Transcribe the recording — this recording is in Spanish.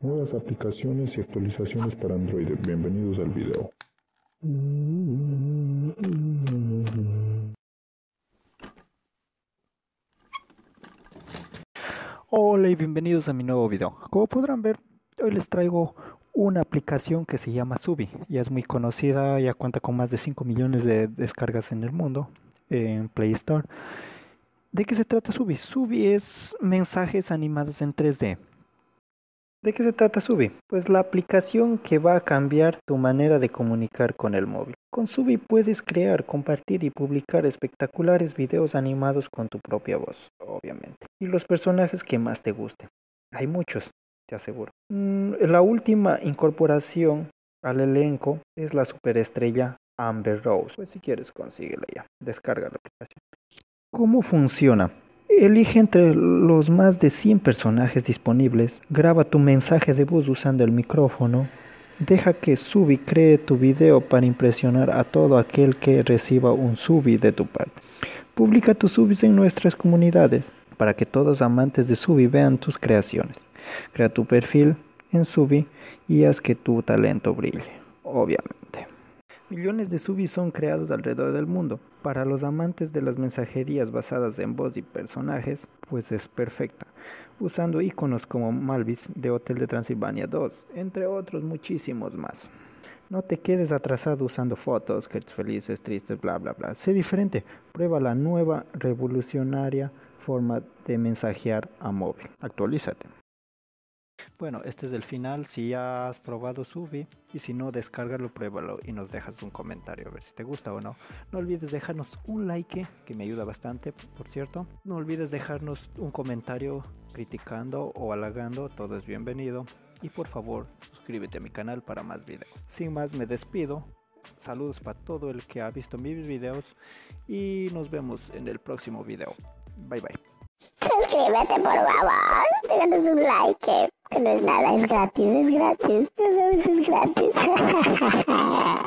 Nuevas aplicaciones y actualizaciones para Android. Bienvenidos al video. Hola y bienvenidos a mi nuevo video. Como podrán ver, hoy les traigo una aplicación que se llama Subi. Ya es muy conocida, ya cuenta con más de 5 millones de descargas en el mundo en Play Store. ¿De qué se trata Subi? Subi es mensajes animados en 3D. ¿De qué se trata Subi? Pues la aplicación que va a cambiar tu manera de comunicar con el móvil. Con Subi puedes crear, compartir y publicar espectaculares videos animados con tu propia voz, obviamente. Y los personajes que más te gusten. Hay muchos, te aseguro. Mm, la última incorporación al elenco es la superestrella Amber Rose. Pues si quieres consíguela ya. Descarga la aplicación. ¿Cómo funciona? Elige entre los más de 100 personajes disponibles, graba tu mensaje de voz usando el micrófono, deja que Subi cree tu video para impresionar a todo aquel que reciba un Subi de tu parte. Publica tus Subis en nuestras comunidades para que todos amantes de Subi vean tus creaciones. Crea tu perfil en Subi y haz que tu talento brille, obviamente. Millones de subis son creados alrededor del mundo. Para los amantes de las mensajerías basadas en voz y personajes, pues es perfecta, usando iconos como Malvis de Hotel de Transilvania 2, entre otros muchísimos más. No te quedes atrasado usando fotos, sketches felices, tristes, bla bla bla. Sé diferente. Prueba la nueva revolucionaria forma de mensajear a móvil. Actualízate. Bueno, este es el final. Si ya has probado Subi y si no, descárgalo, pruébalo y nos dejas un comentario a ver si te gusta o no. No olvides dejarnos un like, que me ayuda bastante, por cierto. No olvides dejarnos un comentario criticando o halagando, todo es bienvenido. Y por favor, suscríbete a mi canal para más videos. Sin más, me despido. Saludos para todo el que ha visto mis videos y nos vemos en el próximo video. Bye bye. Suscríbete por favor, déjanos un like, que no es nada, es gratis, es gratis, es gratis.